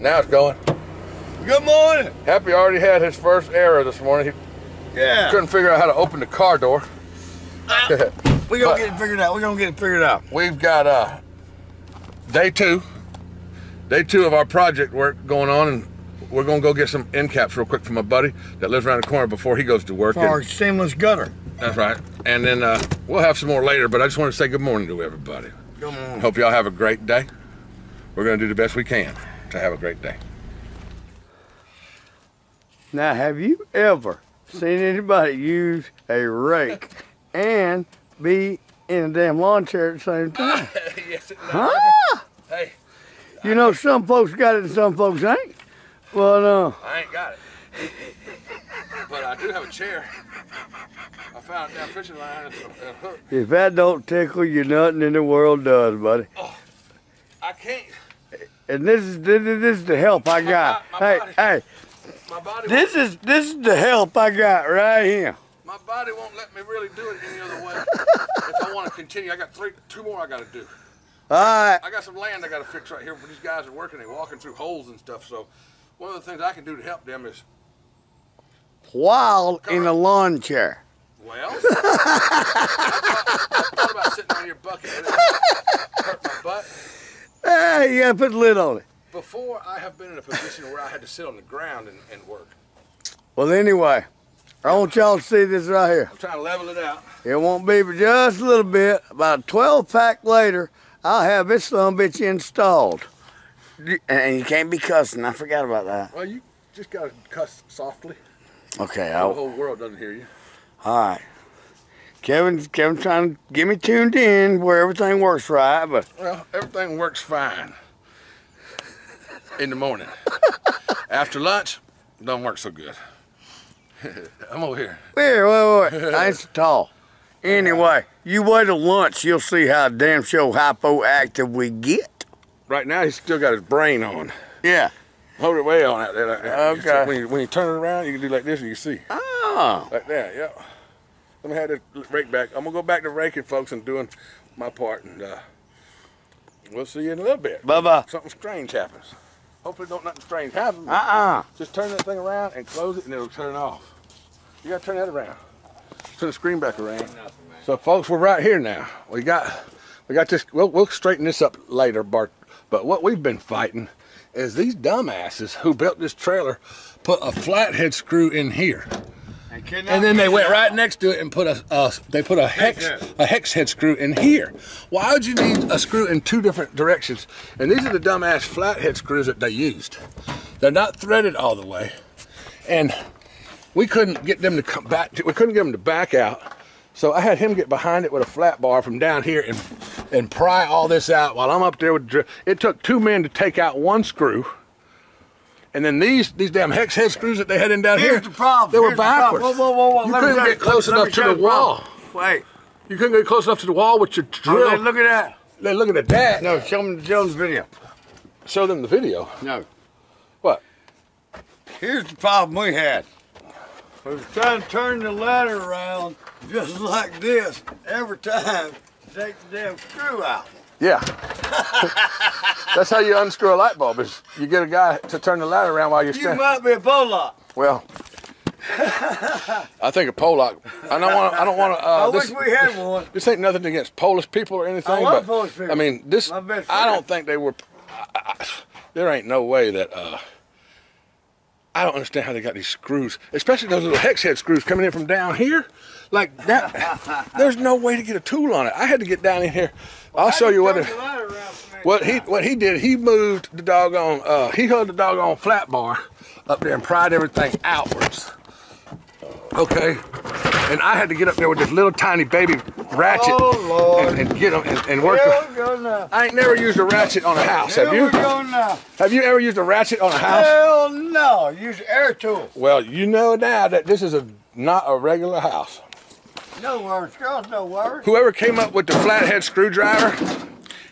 Now it's going. Good morning. Happy already had his first error this morning. He Yeah. couldn't figure out how to open the car door. We gonna get it figured out. We're gonna get it figured out. We've got uh, day two, day two of our project work going on, and we're gonna go get some end caps real quick from a buddy that lives around the corner before he goes to work. For our seamless gutter. that's right. And then uh, we'll have some more later, but I just want to say good morning to everybody. Good morning. Hope y'all have a great day. We're gonna do the best we can to have a great day. Now, have you ever seen anybody use a rake and be in a damn lawn chair at the same time? yes, it Huh? Hey, You know, some folks got it and some folks ain't. Well, no. I ain't got it. But I do have a chair. I found it down fishing line and a hook. If that don't tickle you, nothing in the world does, buddy. Oh, I can't. And this is this is, this is the help I got. my Hey, body. hey, My body. this is this is the help I got right here. My body won't let me really do it any other way. if I want to continue, I got three, two more I got to do. All right. I got some land I got to fix right here where these guys are working. They're walking through holes and stuff. So one of the things I can do to help them is, While in a lawn chair. well, I, thought, I thought about sitting on your bucket hurt my butt. Hey, you gotta put the lid on it. Before I have been in a position where I had to sit on the ground and, and work. Well, anyway, I want y'all to see this right here. I'm trying to level it out. It won't be but just a little bit. About a 12 pack later, I'll have this son bitch installed. And you can't be cussing. I forgot about that. Well, you just got to cuss softly. Okay, So the I'll, whole world doesn't hear you. all right. Kevin's Kevin's trying to get me tuned in where everything works right, but Well, everything works fine in the morning. After lunch, don't work so good. I'm over here. here, wait, wait, wait. I ain't tall. Anyway, you wait till lunch, you'll see how damn show hypoactive we get. Right now, he's still got his brain on. Yeah. Hold it way on out there. Like. Okay. When you, when you turn it around, you can do like this and you can see. Oh. Like that, yep. Let me have this rake back. I'm going to go back to raking, folks, and doing my part. And uh, we'll see you in a little bit. Bye bye. Something strange happens. Hopefully, don't nothing strange happen. Uh uh. Just turn that thing around and close it, and it'll turn off. You gotta turn that around. Turn the screen back around. So, folks, we're right here now. We got, we got this. We'll, we'll straighten this up later, Bart. But what we've been fighting is these dumbasses who built this trailer put a flathead screw in here, and then they went right next to it and put a, they put a hex a hex head screw in here. Why would you need a screw in two different directions? And these are the dumbass flathead screws that they used. They're not threaded all the way, and we couldn't get them to come back. To, We couldn't get them to back out. So I had him get behind it with a flat bar from down here and and pry all this out while I'm up there with. It took two men to take out one screw. And then these these damn hex head screws that they had in down Here's here, the problem. they were Here's the backwards. Whoa, whoa, whoa, whoa. You Let couldn't get close let enough to the wall. Wait. You couldn't get close enough to the wall with your Oh, drill. look at that. They're looking at that. No, show them, show them the video. Show them the video. No. What? Here's the problem we had. I was trying to turn the ladder around just like this every time to take the damn screw out. Yeah. That's how you unscrew a light bulb. Is you get a guy to turn the ladder around while you're standing. You might be a Pollock. Well, I think a Pollock. I don't want. I don't want to. I Uh, wish this, we had one. this ain't nothing against Polish people or anything. I love but, Polish people. I mean, this. My best I don't think they were. I, I, there ain't no way that. Uh, I don't understand how they got these screws, especially those little hex head screws coming in from down here. Like that, there's no way to get a tool on it. I had to get down in here. I'll show you what. It, the ladder around for me. what he what he did, he moved the doggone uh he held the dog on flat bar up there and pried everything outwards. Okay. And I had to get up there with this little tiny baby ratchet Oh, Lord. and, and get them and, and work. Here now. I ain't never used a ratchet on a house. Have you? we go now. Have you ever used a ratchet on a house? Hell no. Use air tool. Well, you know now that this is a not a regular house. No worries, girls, no worries. Whoever came up with the flathead screwdriver,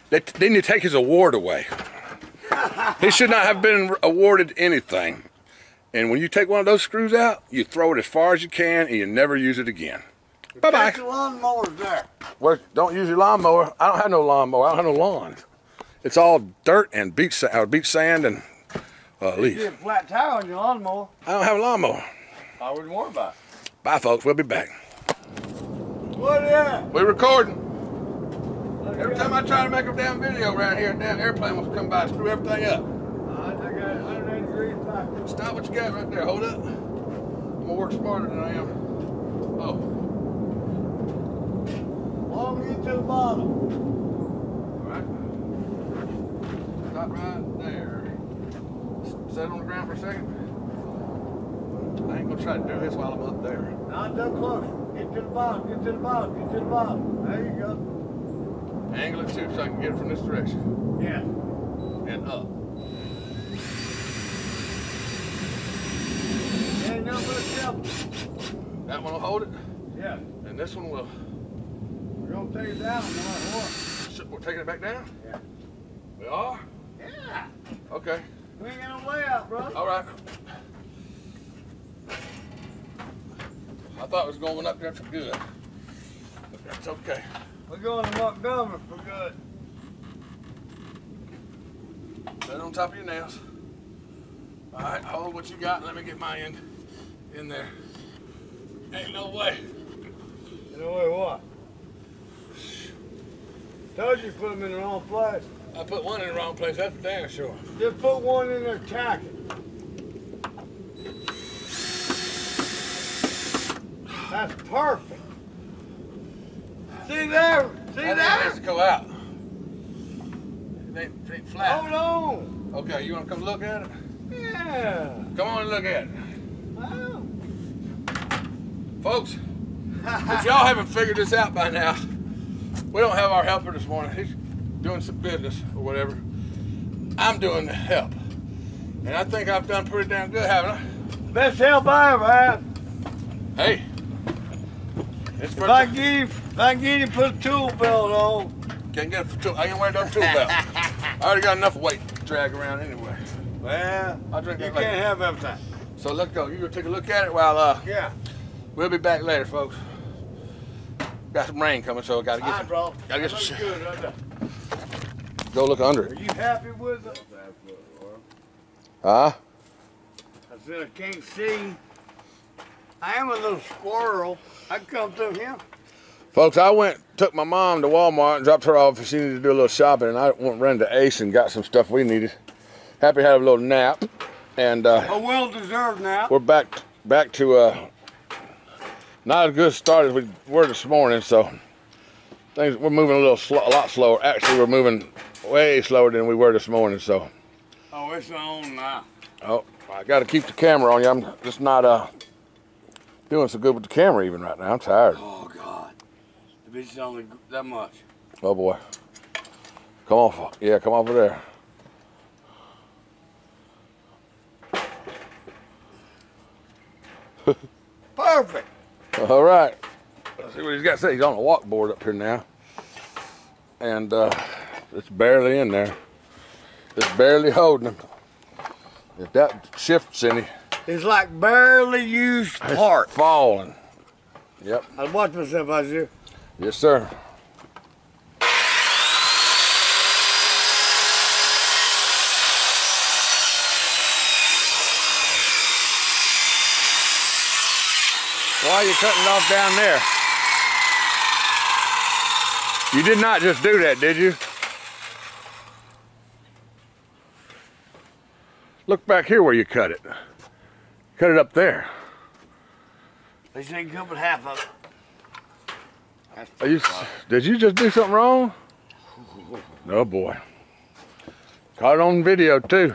they, they need to take his award away. he should not have been awarded anything. And when you take one of those screws out, you throw it as far as you can and you never use it again. Bye bye. Take the lawnmower's there. Well, don't use your lawnmower. I don't have no lawnmower. I don't have no lawn. It's all dirt and beach, sa- or beach sand and Uh, You leaf. get a flat tire on your lawnmower. I don't have a lawnmower. I wouldn't worry about it. Bye, folks. We'll be back. it. What is that? We're recording. Every time I try to make a damn video around here, a damn airplane wants to come by and screw everything up. I got 180. Stop what you got right there. Hold up. I'm gonna work smarter than I am. Oh, Long get to the bottom. all right. Stop right there. Set on the ground for a second. I ain't gonna try to do this while I'm up there. Not too close. Get to the bottom. Get to the bottom. Get to the bottom. There you go. Angle it too so I can get it from this direction Yeah. and up. Ain't nothing but a jump. That one will hold it, Yeah. and this one will. We're gonna take it down no matter what. Shit, We're taking it back down. Yeah. We are. Yeah. Okay. We ain't got no layout, bro. All right. I thought it was going up there for good. But that's okay. We're going to Montgomery for good. Set on top of your nails. All right, hold what you got. Let me get my end in there. Ain't no way. You know what? what? Told you put them in the wrong place. I put one in the wrong place. That's damn sure. Just put one in there, tack it. That's perfect. See there? See That end there? needs to go out. It ain't, it ain't flat. Hold on. Okay, you want to come look at it? Yeah. Come on and look at it. Wow. Folks, if y'all haven't figured this out by now, we don't have our helper this morning. He's doing some business or whatever. I'm doing the help. And I think I've done pretty damn good, haven't I? Best help I ever had. Hey. It's If I can get him, if I can get him, put a tool belt on. can't get for tool. I ain't wearing no tool belt. I already got enough weight to drag around anyway. Well, I'll drink you that can't later. have everything. So let's go. You go take a look at it while uh Yeah. we'll be back later, folks. Got some rain coming, so I gotta get All right, some, bro. gotta get some good right go look under Are you happy with it? Huh? I said I can't see. I am a little squirrel. I come through here. Folks, I went, took my mom to Walmart and dropped her off. She needed to do a little shopping, and I went ran to Ace and got some stuff we needed. Happy to have a little nap, and uh, A well deserved nap. we're back back to uh, not as good a start as we were this morning. So things we're moving a little slow, a lot slower. Actually, we're moving way slower than we were this morning. So Oh, it's on now. oh, I got to keep the camera on you. I'm just not uh doing so good with the camera even right now. I'm tired. Oh God. The bitch is only that much. Oh boy. Come on, yeah, come over there. Perfect. All right. Let's see what he's got to say. He's on a walk board up here now. And uh, it's barely in there. It's barely holding him. If that shifts any, It's like barely used it's part. falling. Yep. I watch myself out here. Yes, sir. Why are you cutting it off down there? You did not just do that, did you? Look back here where you cut it. Cut it up there. They you cut half of it. Are you, did you just do something wrong? Oh boy. Caught it on video too.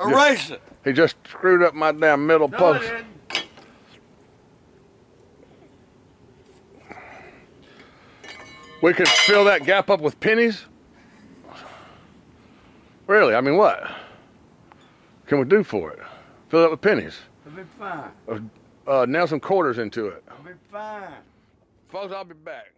Erase it. He just screwed up my damn middle No, post. We could fill that gap up with pennies? Really? I mean, what can we do for it? Fill it up with pennies. It'll be fine. Uh, nail some quarters into it. It'll be fine. Folks, I'll be back.